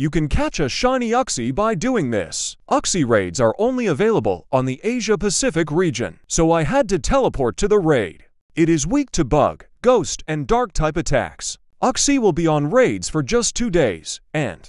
You can catch a shiny Uxie by doing this. Uxie raids are only available on the Asia-Pacific region, so I had to teleport to the raid. It is weak to bug, ghost, and dark type attacks. Uxie will be on raids for just two days, and